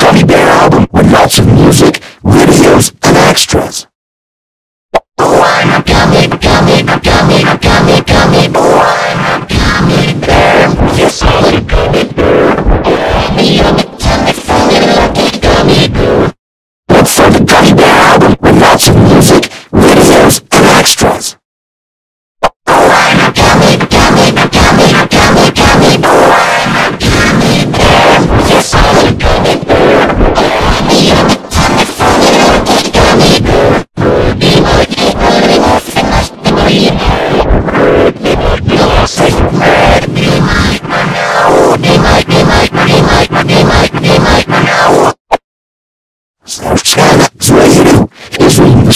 Tô liberado!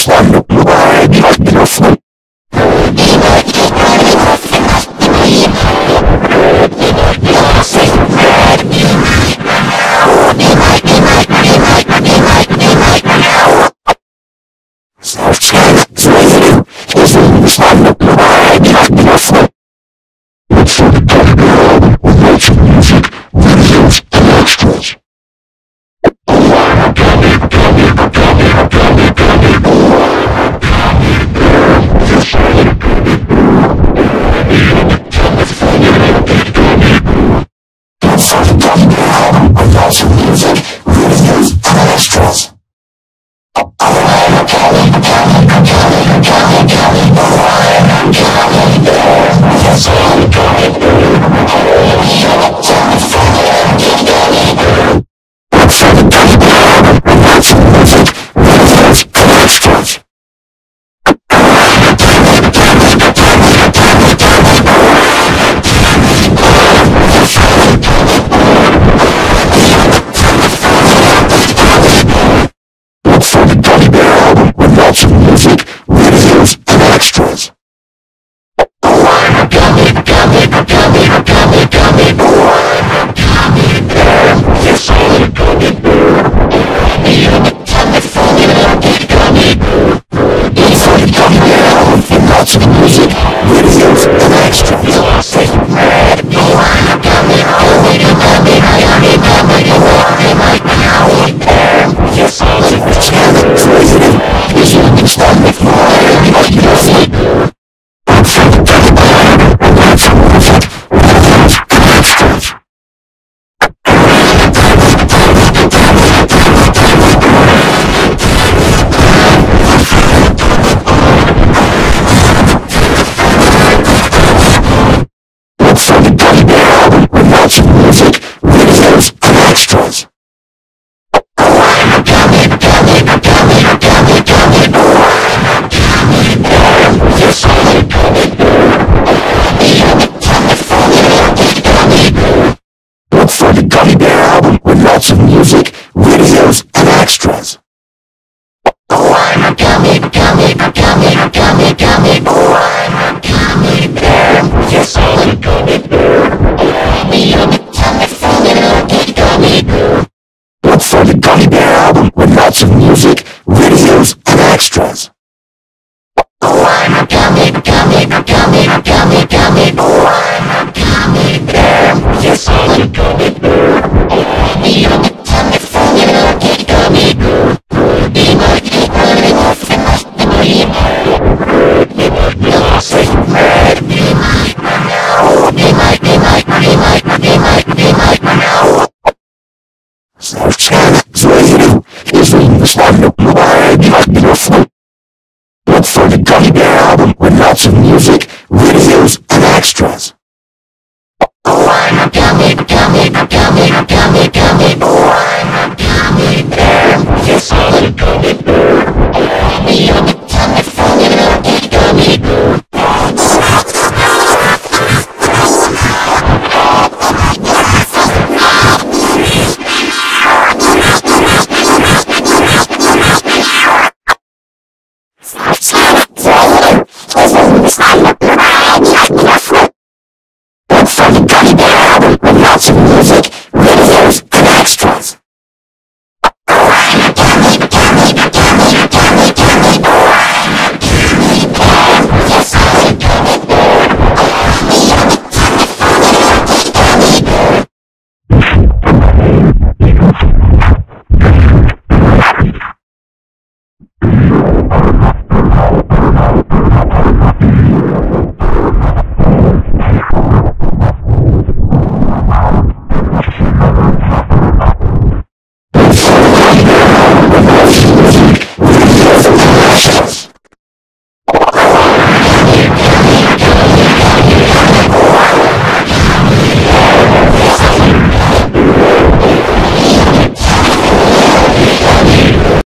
Slam Yes I'm go with Allow me a Look for the Gummy Bear album with lots of music